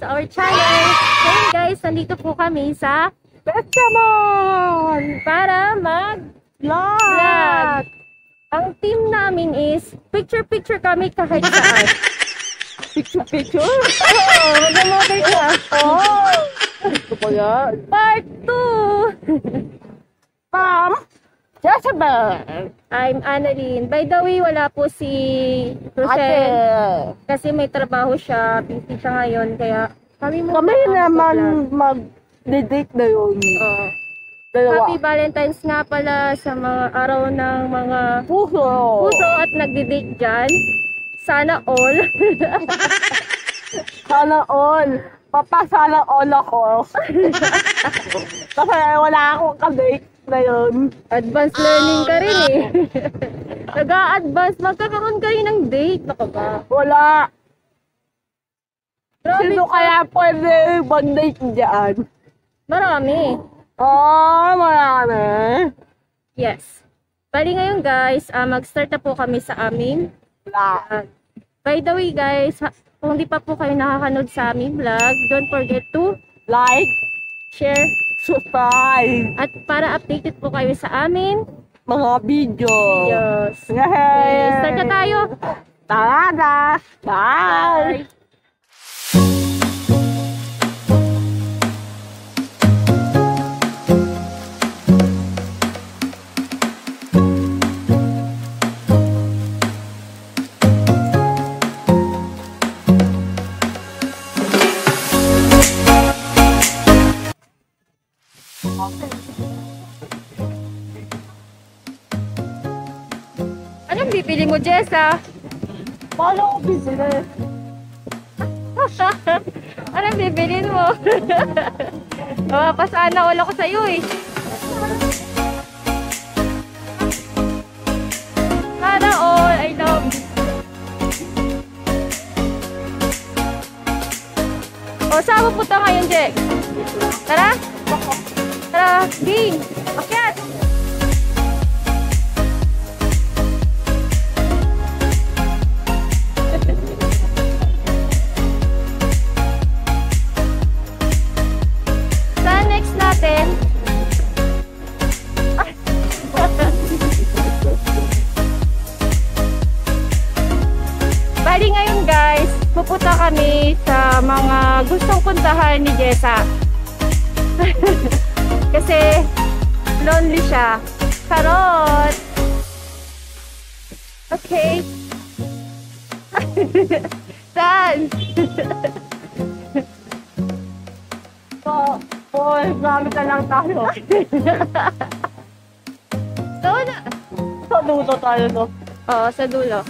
to our channel. So guys, nandito po kami sa Pechamon! Para mag-vlog! Ang team namin is picture-picture kami kahit saan. Picture-picture? Oo, oh, mag-mother ka. Oo! Oh. Ito kaya? Part 2! Pam! Jezebel! I'm Annalyn. By the way, wala po si! Rosel. Kasi may trabaho siya. Busy siya ngayon. Kaya kami muna Kami naman mag-date na yun. Oo. Dalawa. Happy Valentine's nga pala sa mga araw ng mga Puso! puso at nagdi-date dyan. Sana all. Sana all. Papa, sana all ako. Kasi wala akong ka-date na yun. Advanced learning ka rin eh. Nag-a-advance. Magkakaroon kayo ng date. Naka ba? Wala. Grabe. Sino kaya pwede mag-date dyan? Marami. Oh, marami. Yes. Bali ngayon guys, ah, mag-start na po kami sa aming Wala. vlog. By the way guys, kung di pa po kayo nakakanood sa aming vlog, don't forget to Like, share subscribe, at para updated po kayo sa amin mga video. videos. Yay! Okay, start na tayo. Tara na. Bye! Anong bibili mo, Jessa? Paano ko bibili? Anong bibilin mo? oh, pasana all ako sa'yo eh. Sana all, I love. O, saan pupunta ngayon, Jack? Tara? Tara, game! Akyat! Saan next natin? Bali ngayon guys, pupunta kami sa mga gustong puntahan ni Jessa. Kasi lonely siya. Charot! Okay. Saan? So, boy, gamit na lang tayo. Doon na. Sa duto tayo, no? Oo, sa dulo.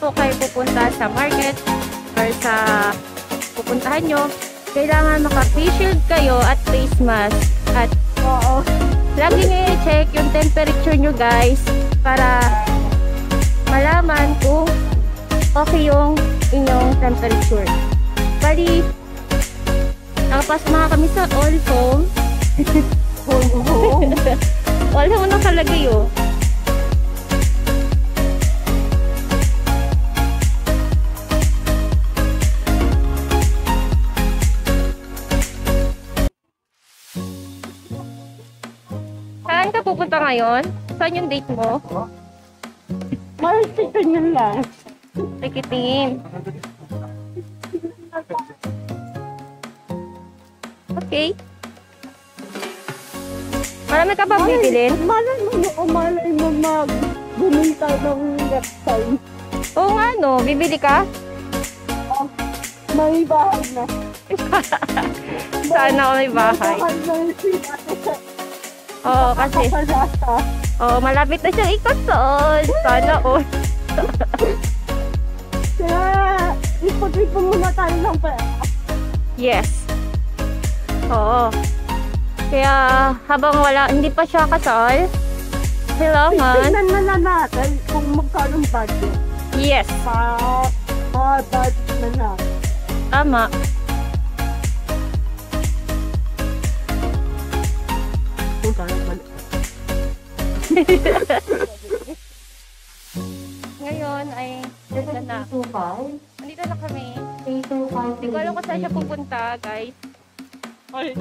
Po kayo pupunta sa market or sa pupuntahan nyo, kailangan maka-face shield kayo at face mask. At Oo. lagi nyo i-check yung temperature nyo guys para malaman kung okay yung inyong temperature. Bali, nakapasma kami sa all home. Oo. All home nakalagay oh. Saan ka pupunta ngayon? Saan yung date mo? Malisitan yun lang. Tikitingin. Okay. Marami ka ba bibilin? Malay mo, no, malay mo mag bumunta ng website. Oo nga no, bibili ka? May bahay na. Sana ako may bahay. Bahay na Oo, kasi kasalata. oh, malapit na siyang ikasal. Sana all. Kaya, ipot-ipon muna tayo ng pera. Yes. Oo. Kaya habang wala, hindi pa siya kasal, kailangan, Tingnan na lang natin kung magkano budget. yes, Pa, pa budget na natin. tama. Ngayon ay dito na. Nandito na kami. Hindi ko alam kung saan siya pupunta, guys. Ay,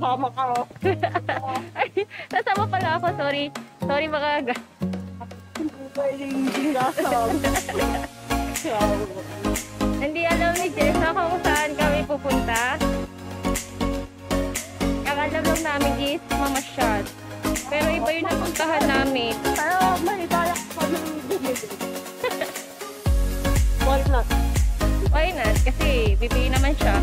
sama ka. Ay, nasama pala ako. Sorry. Sorry mga guys. Hindi alam ni Jessa kung saan kami pupunta. Ang alam lang namin is mamasyal. Pero iba yung napuntahan namin. Pero may balak pa ng bumili. Why not? Why not? Kasi bibili naman siya.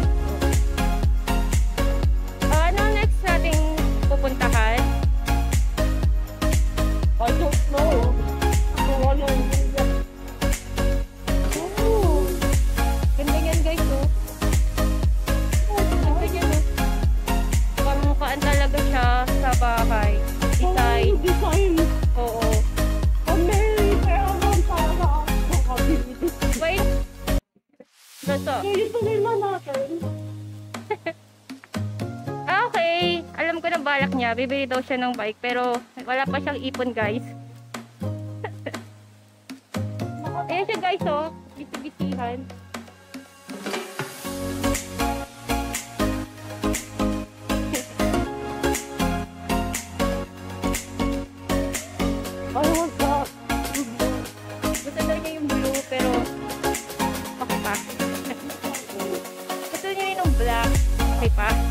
Na balak niya. Bibili daw siya ng bike. Pero wala pa siyang ipon, guys. Ayan siya, guys, oh. Gusto yung okay pa. Gusto niya yung black. Okay pa.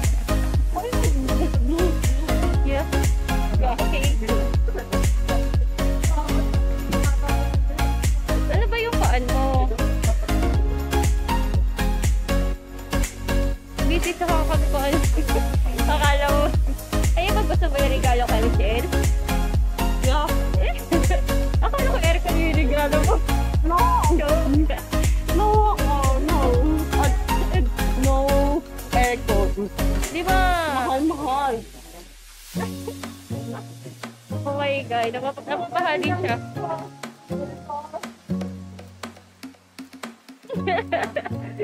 Oh my God. Napap napapahalin siya.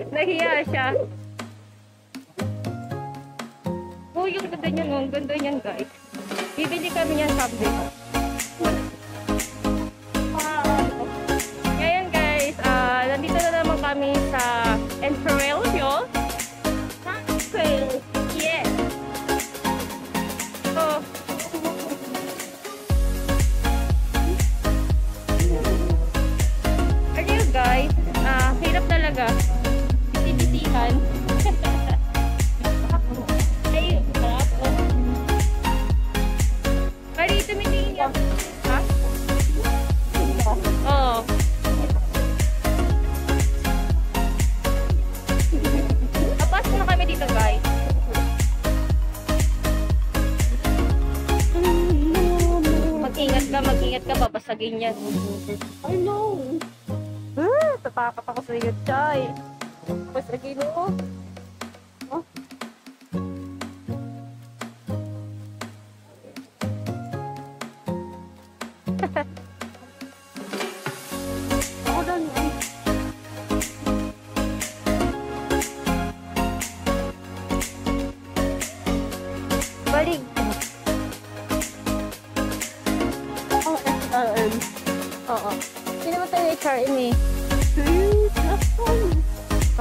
Nahiya siya. Oh, yung ganda niya. Ang ganda niyan guys. Bibili kami niyan someday. Tatakot ako sa iyo, Chay. Babasagin mo. Ako lang. Balik. Ang SRM. Oo. Sino mo tayo HRM eh?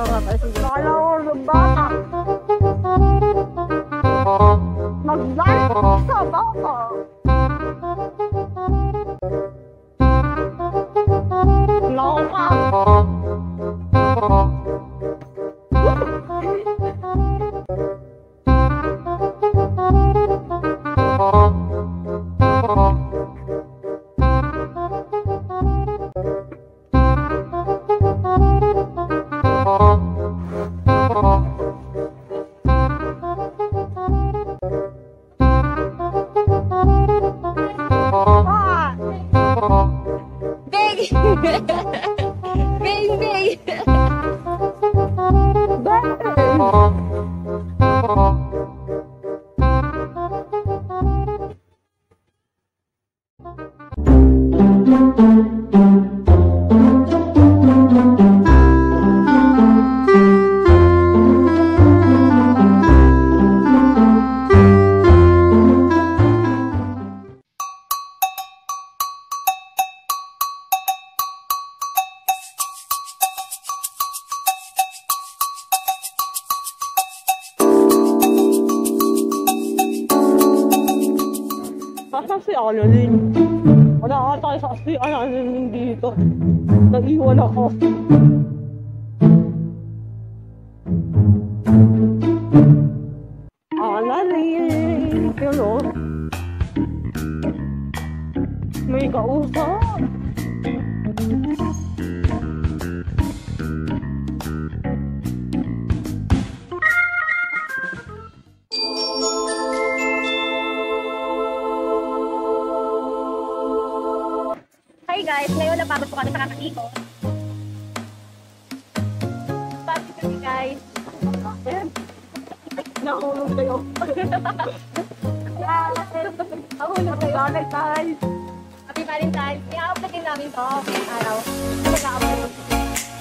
See? That's fun. Oo nga pala, sige. Nakala ko ng bata. Nag-like sa bata. Loka. Pas facile. Wala ata sa si Annalyn dito. Nag-iwan ako. Kami sa kakakiko. Pagod kami guys. Nahulog kayo. Ahulog kayo. Valentine's. Happy Valentine's. I-upload din namin to araw. Mag-upload. Guys,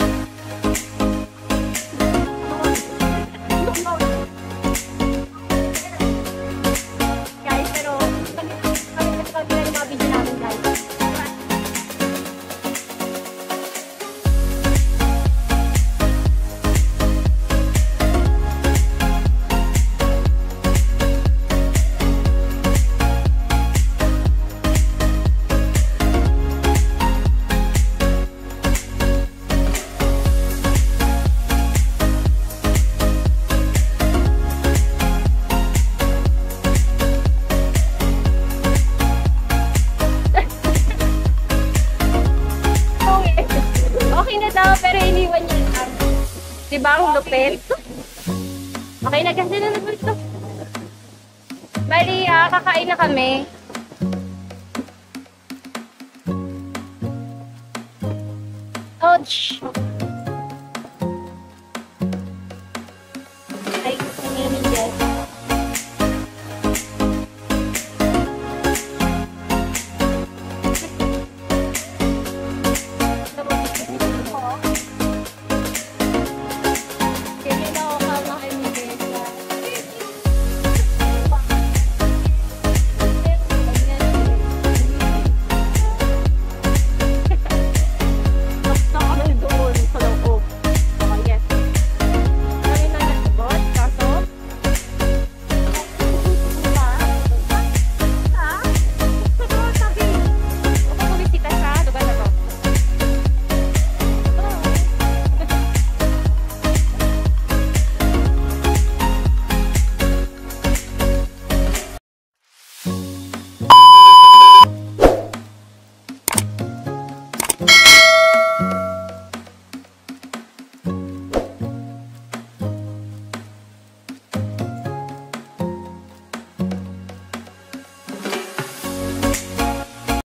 Bali, ah, kakain na kami. Ouch!